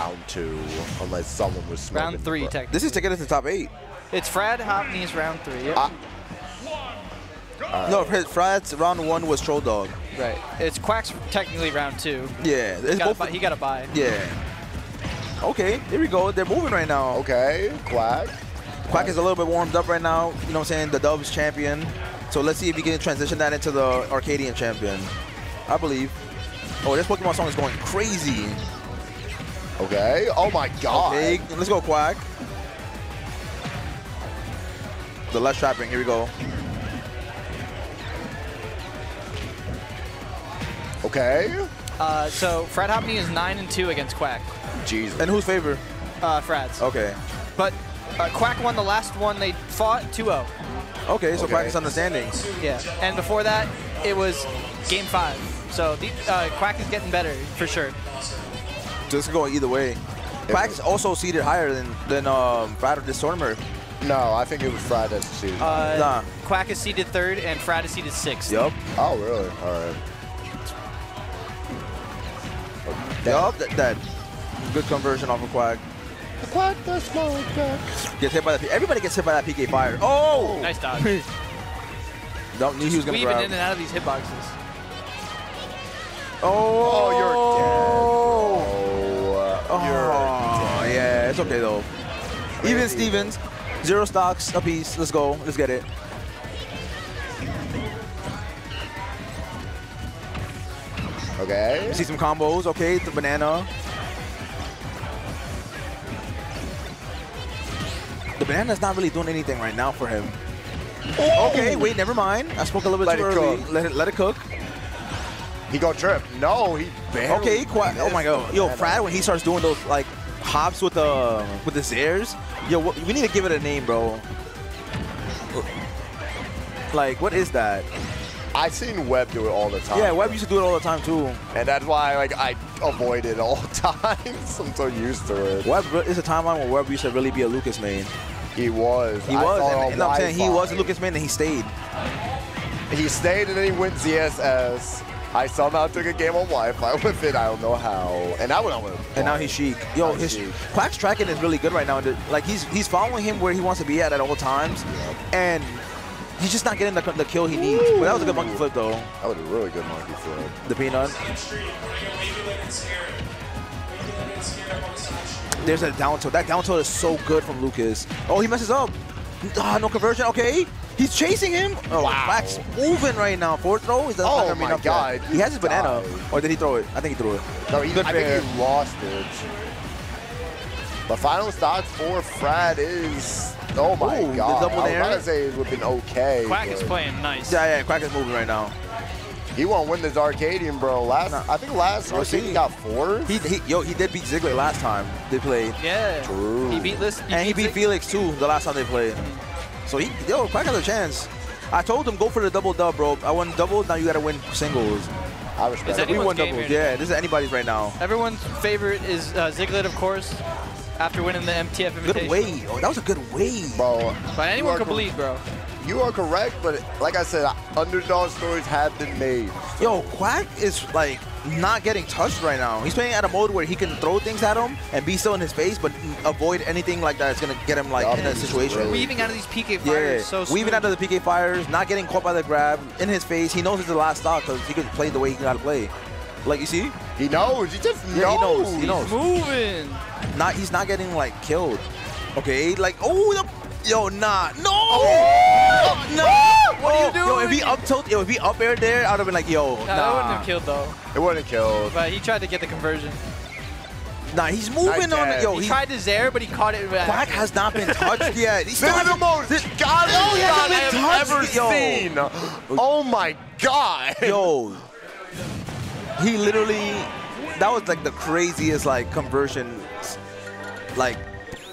round two, unless someone was smoking. Round three, technically. This is to get us to top eight. It's Fred Hopne's round three. Yep. Ah. No, Fred- Frad's round one was Troll Dog. right. It's Quack's technically round two. Yeah, He got, a both. buy, he got a buy. yeah. Okay, here we go. They're moving right now. Okay, Quack. Quack is a little bit warmed up right now. You know what I'm saying? The Dubs champion. So let's see if he can transition that into the Arcadian champion. I believe. Oh, this Pokemon song is going crazy. Okay. Oh my God. Okay, let's go Quack. The left trapping. Here we go. Okay. Uh, so Fred Hopne is nine and two against Quack. Jesus. And whose favor? Uh, Frad's. Okay. But uh, Quack won the last one they fought 2-0. Okay, so Okay. Quack is on the standings. Yeah. And before that, it was game five. So the, uh, Quack is getting better for sure. This could go either way. Quack's also seated higher than than um, Frad or this tournament. No, I think it was Friday's season. Uh, Nah. Quack is seeded third and Frad is seeded sixth. Yup. oh, really? All right. Yup. That, that good conversion off of Quack. Quack the smoke. Gets hit by the P- everybody gets hit by that PK fire. Oh! Nice dodge. Don't knew he was gonna Weaving grab. in and out of these hitboxes. Oh, Oh, Oh, you're yeah, it's okay though. Even Stevens, zero stocks apiece. Let's go. Let's get it. Okay. See some combos. Okay, the banana. The banana's not really doing anything right now for him. Okay, wait, never mind. I spoke a little bit Let too early. cook. Let it let it cook. He gonna trip. No, he barely. Okay, he quite. Oh my god, yo. Frad when he starts doing those like hops with the with the zairs, yo, we need to give it a name, bro. Like, what is that? I seen Webb do it all the time. Yeah, Webb used to do it all the time too. And that's why like I avoid it all times. I'm so used to it. Webb is a timeline where Webb used to really be a Lucas main. He was. He I was, and, and I'm saying he was a Lucas main, and he stayed. He stayed and then he went ZSS. I somehow took a game on Wi-Fi with it. I don't know how. And I went on with. And now he's Sheik. Yo, Now his Sheik. Quack's tracking is really good right now. Like he's he's following him where he wants to be at at all times, and he's just not getting the, the kill he needs. But that was a good monkey flip though. That was a really good monkey flip. The peanut. There's a down tilt. That down tilt is so good from Lucas. Oh, he messes up. Ah, no conversion. Okay. He's chasing him. Oh, Wow. Quack's moving right now. Fourth throw. He's oh, not Oh my up. God, He has his you banana. died. Or did he throw it? I think he threw it. No, he, Good I fair. think he lost it. But final stocks for Frad is. Oh my Ooh, the god. double I was about to say it would have been okay. Quack is playing nice. Yeah, yeah. Quack is moving right now. He won't win this Arcadian, bro. Last, No. I think last Oh, Arcadian see. he got four. He, he yo he did beat Ziggler last time they played, Yeah. True. He beat this. and he beat Zig- Felix too the last time they played. Mm-hmm. So he yo Quack has a chance. I told him go for the double dub, bro. I won doubles, now you gotta win singles. I respect Is it. We won doubles. here Yeah, this is anybody's right now. Everyone's favorite is uh, Ziglet, of course, after winning the MTF Good invitation. way. Oh, that was a good way. Bro, But anyone can could cor- bleed, bro. You are correct, but like I said, underdog stories have been made. Yo, Quack is like not getting touched right now. He's playing at a mode where he can throw things at him and be still in his face, but avoid anything like that that's gonna get him like Yup, in a he's situation. really- Weaving out of these PK Yeah, fires so smooth. weaving out of the PK fires, not getting caught by the grab in his face. He knows it's the last stock because he could play the way he got to play. Like you see, He knows. He just Yeah, he knows. knows, he knows. moving. not he's not getting like killed. Okay, like oh, the, yo, nah, no, oh, no. What are you doing? Yo, if he doing? up tilt, yo, if he up air there, I'd have been like, yo, Nah, that wouldn't have killed though. It wouldn't kill. But he tried to get the conversion. nah. He's moving on. it. Yo, He he, tried his air, but he caught it. back. Quack has not been touched yet. He's This is still the most god No, oh, he hasn't I been have ever. Yo. seen. Oh my god. Yo, he literally, that was like the craziest like conversion, like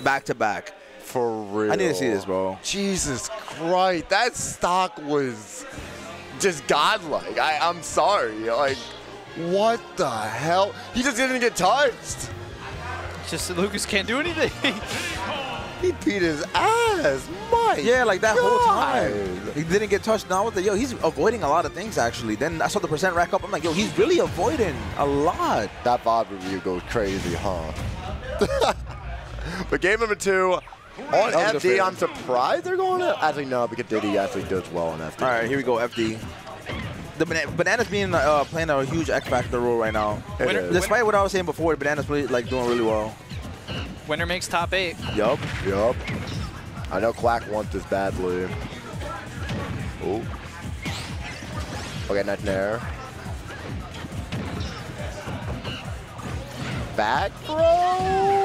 back to back. For real. I need to see this, bro. Jesus Christ, that stock was just godlike. I, I'm sorry. Like, what the hell? He just didn't get touched. It's just that Lucas can't do anything. He beat his ass. My Yeah, like that whole time. He didn't get touched now with the yo, he's avoiding a lot of things actually. Then I saw the percent rack up. I'm like, yo, he's really avoiding a lot. That Bob review goes crazy, huh? But game number two on That was a good FD, fair. I'm surprised they're going to. Actually, no, because Diddy actually does well on FD. All right, here we go, FD. The bana- bananas being uh, playing a huge X factor role right now. It Winner- is. Despite what I was saying before, the bananas really like doing really well. Winner makes top eight. Yup. Yup. I know Quack wants this badly. Oh. Okay, not there. Back throw.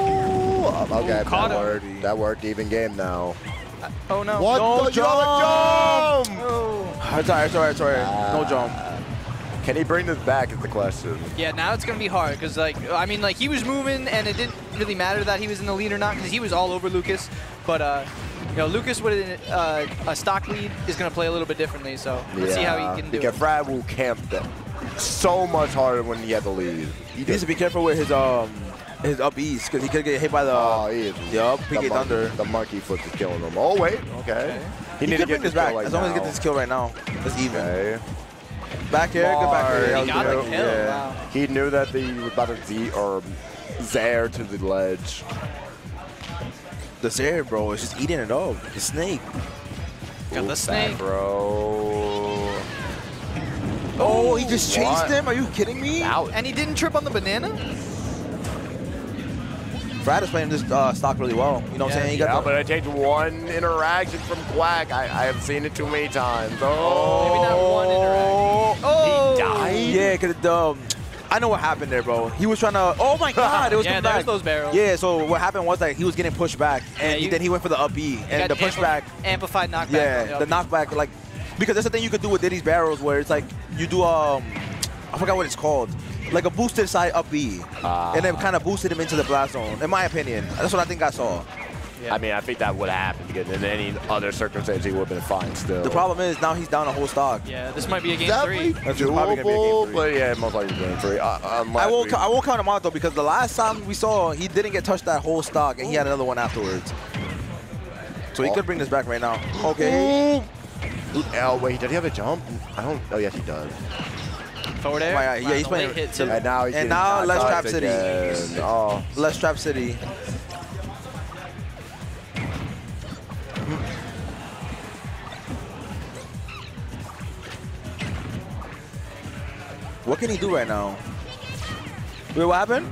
Oh, okay, Ooh, that him. worked. That worked. Even game now. Oh no. What No the you have a jump? Oh. It's alright, it's alright, it's alright. No jump. Can he bring this back? Is the question. Yeah, now it's gonna be hard because like I mean like he was moving and it didn't really matter that he was in the lead or not because he was all over Lucas, but uh, you know Lucas with uh, a stock lead is gonna play a little bit differently. So let's see how he can do. Because it. Frad will camp them so much harder when he had the lead. He needs to be careful with his um his up east because he could get hit by the. Oh, he is. Yup, the PK monkey, Thunder. The monkey foot is killing him. Oh wait, okay. He, need could to bring get this back kill right as long as he gets this kill right now. It's even. Okay. Back here, good back here. Yeah, He got the kill. Yeah. Wow. He knew that the he about to Z or zair to the ledge. The zair, bro, is just eating it up. The snake. Got Ooh, the snake. back row. Oh, he just chased What? him? Are you kidding me? Out. And he didn't trip on the banana. Frad is playing this uh, stock really well. You know what I'm Yeah, saying? He Yeah, got the, but it takes one interaction from Quack. I, I have seen it too many times. Oh, Maybe not one interaction. Oh. He died. Yeah, because the. Um, I know what happened there, bro. He was trying to. Oh my God! It was Yeah, coming there's back. those barrels. Yeah. So what happened was like he was getting pushed back, and Yeah, you- then he went for the up B, Got and the ampli- pushback. Amplified knockback. Yeah, Yep. the knockback, like, because that's the thing you could do with Diddy's barrels, where it's like you do um, I forgot what it's called, like a boosted side up B, Ah. and then kind of boosted him into the blast zone. In my opinion, that's what I think I saw. Yeah. I mean, I think that would have happened because in any other circumstance he would have been fine still. The problem is now he's down a whole stock. Yeah, this might be a game Definitely three. That's just probably gonna be a game doable, three. but yeah, most likely game three. Uh, unless I won't. we- I won't count him out though because the last time we saw he didn't get touched that whole stock and he had another one afterwards. So he Oh. could bring this back right now. Okay. Ooh. Oh wait, did he have a jump? I don't. Oh yes, he does. Forward air. Why, uh, yeah, Wow, he's playing- hit too. And now And now let's Trap City. again. Oh, Let's Trap City. What can he do right now? Wait, what happened?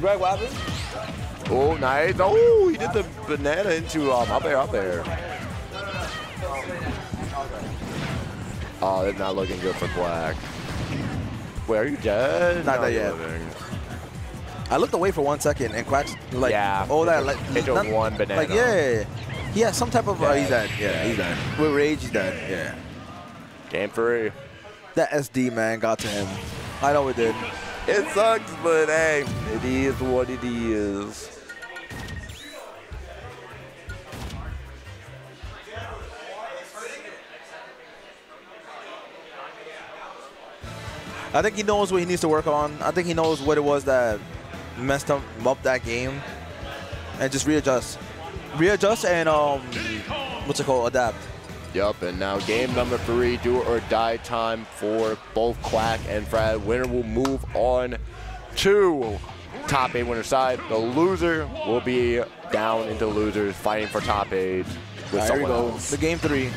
Greg, what happened? oh, nice. Oh, he did the banana into um up there, up there. Oh, it's not looking good for Black. Wait, are you dead? Not No, dead yet. living. I looked away for one second and Quack's like, Yeah, oh, it that, like, it took not- one banana. Like, yeah. He has some type of, uh, he's Yeah. dead. Yeah, he's dead. With rage, he's dead. Yeah. Game three. That SD, man, got to him. I know it did. It sucks, but hey, it is what it is. I think he knows what he needs to work on. I think he knows what it was that messed him up that game, and just readjust, readjust, and um, what's it called? Adapt. Yup, and now game number three, do or die time for both Quack and Fred. Winner will move on to top eight winner side. The loser will be down into losers fighting for top eight with right, someone go. else. The game three.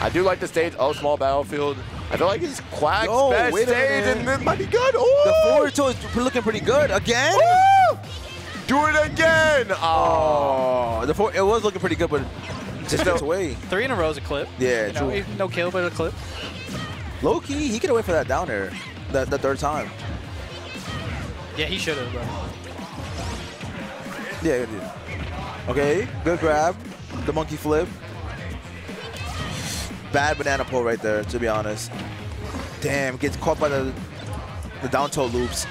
I do like the stage. Oh, small battlefield. I feel like it's Quack's Yo, best wait a stage, and it might be good. Oh, The forward two is looking pretty good again. Woo! Do it again. Oh, Oh, the four, it was looking pretty good, but just Still- gets away. Three in a row is a clip. Yeah, You know. Eh, no kill, but a clip. Low key, he could have wait for that down there, that the third time. Yeah, he should have, bro. Yeah. Okay, good grab. The monkey flip. Bad banana pull right there, to be honest. Damn, gets caught by the the down toe loops.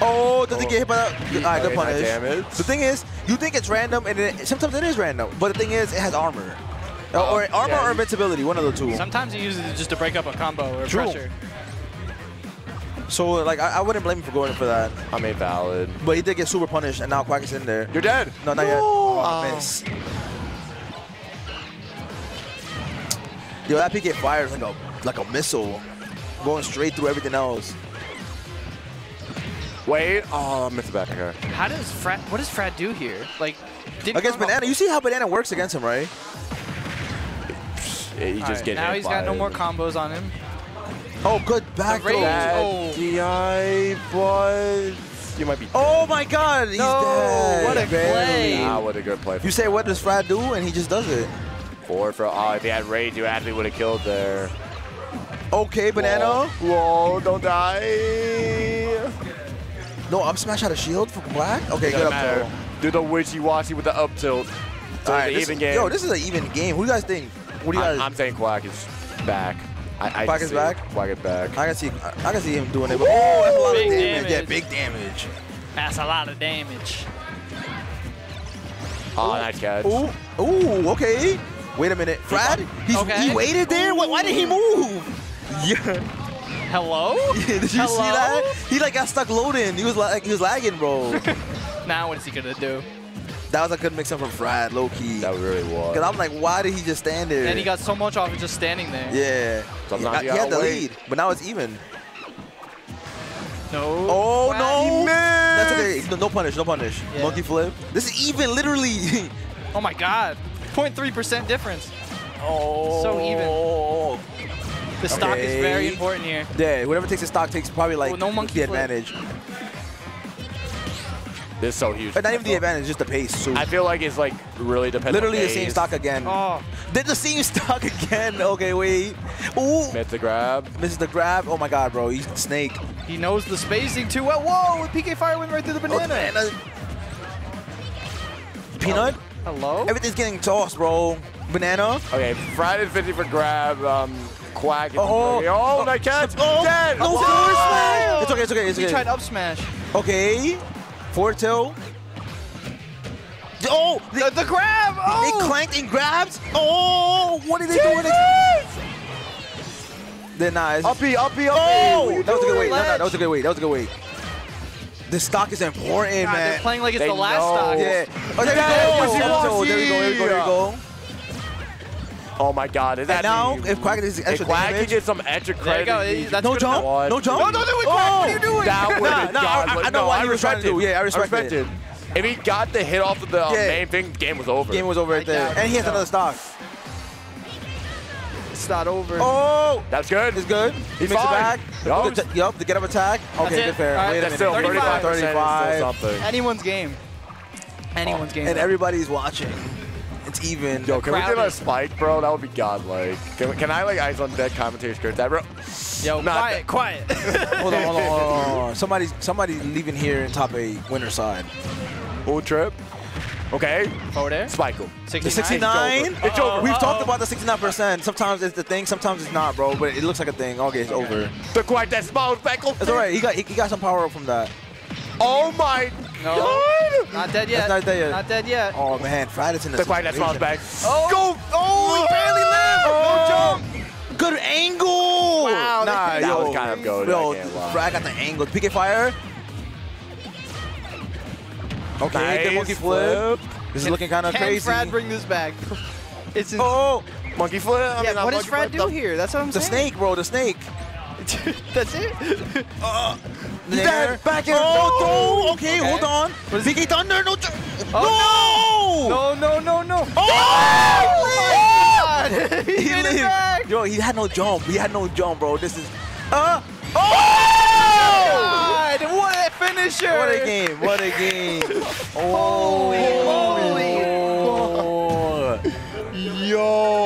Oh, does he Oh. get hit by that? Oh. All right, good Okay, not punish. damage. The thing is, you think it's random, and it, sometimes it is random. But the thing is, it has armor. Oh, or armor yeah. or invincibility, one of the two. Sometimes he uses it just to break up a combo or True. pressure. So, like, I, I wouldn't blame him for going for that. I mean valid. But he did get super punished, and now Quack is in there. You're dead. No, not yet. No. Oh, miss. Yo, that PK fires like a like a missile, going straight through everything else. Wait. Oh, I missed the back. Okay. How does Frad? What does Frad do here? Like, Against come up- Banana, you see how Banana works against him, right? Yeah, you just right, get now he's got no more combos on him. Oh, good back rage- throw. Oh. DI was. You might be. Oh my God, he's No, dead. what a Barely. play. Ah, what a good play. You say what does Frad do, and he just does it. Four for. Oh, if he had rage, you actually would have killed there. Okay, Banana. Whoa, don't die. No up smash out of shield for Black. Okay, good up matter. tilt. Do the wishy-washy with the up tilt. So All it's right, this- even game. Yo, this is an even game. Who do you guys think? What do you guys? I'm, I'm saying Quack is back. I, I Quack is back? Quack is back. I can see. I can see him doing it. But, oh, that's a lot Big of damage. Yeah, big damage. That's a lot of damage. Oh, nice catch. Ooh, ooh, okay. Wait a minute, Frad. He's, Okay. He waited there. Why, why did he move? Yeah. Hello? Did you see that? He like got stuck loading. He was like he was lagging, bro. Now what is he gonna do? that was a good mix up from Frad, low key. That really was. Because I'm like, why did he just stand there? And he got so much off of just standing there. Yeah. Sometimes he, you he had the wait. lead, but now it's even. No. Oh Wow, no! That's okay. No, no punish, no punish. Yeah. Monkey flip. This is even, literally. Oh my god. 0.3% difference. oh. So even. The stock is very important here. Yeah, whoever takes the stock takes probably like Oh, no monkey the flip. advantage. This is so huge. But not even the advantage, just the pace. So I feel like it's like really dependent. literally on the same stock again. Oh. Did the same stock again. Okay, wait. Ooh. Mid the grab. Missed the grab. Oh my god, bro. He's snake. He knows the spacing too well. Whoa! PK Fire went right through the Oh, banana. banana. Peanut? Hello? Everything's getting tossed, bro. Banana. Okay, Friday's 50 for grab. Um, Quack. is- Oh, oh, oh, nice catch. Oh, Dead. no Whoa. forward smash. It's okay, it's okay, it's He okay. tried up smash. Okay. Forward tilt. Oh, they, The, the grab! they Oh! clanked and grabs. Oh, what did they do? They're nice. Uppy, uppy, uppy. Oh, that was a good doing? weight. No, no, that was a good weight. That was a good weight. The stock is important, God, man. they're playing like it's They the last know. stock. Yeah. Oh, there we go. Oh, there we go. There we go. There we go. Oh my God! Is that And now, the- if Quack is if extra Quack can damage, get some extra There you credit, go. he- That's no good jump, enough. no jump. No, don't do it, Quack. What are you doing? That would Nah, have nah, gone. I- I know no, what I he was trying to do. Yeah, I respect it. it. If he got the hit off of the um, Yeah. main thing, game was over. game was over I right there. And he has another stock. It's not over. Oh, That's good. it's good. He He's makes it fine. back. Yup. Yup, the, yup, the get up attack. Okay, it. good fair. All right, Wait a minute. still 35 35. 35. something. Anyone's game. Anyone's oh, game. And everybody's watching. It's even. Yo, can we get a spike, bro? That would be godlike. Can, we- can I like eyes on dead commentator skirt that, bro? Yo, Nah, quiet, quiet. hold on, hold on, hold on, hold on. Somebody's somebody's leaving here in top eight, winner side. Full trip. Okay, Over there. spike him. The 69. 69. It's over. Oh. We've Uh-oh. talked oh. about the 69%. Sometimes it's the thing, sometimes it's not, bro. But it looks like a thing. Okay, it's over. The quack that small speckle. It's all right. He got he, he got some power up from that. Oh my No. god. Not dead yet. That's not dead yet. Not dead yet. Oh man, Fried is in the The quack that smiles back. Oh. Go. Oh, he barely lived. Oh. No jump. Good angle. Wow, Nah, that- that yo, was kind of goated, Yo, I can't lie. Frag got the angle. PK fire. Okay, Nice good monkey flip. flip. This is looking kind of crazy. Can crazy. Frad bring this back? It's in, oh, Monkey flip. I yeah, mean, what does monkey Frad flip, do the- here? That's what I'm the saying. The snake, bro. The snake. That's it. There. back in. Oh, No. no. Okay, Okay. hold on. What is PK Thunder. No. ju- Oh, no. No, no, no, no. Oh, my God. he, He lived. Yo, he had no jump. He had no jump, bro. This is. Uh. Oh! God, what a finisher. What a game! What a game! Oh, Holy moly. Oh. Yo.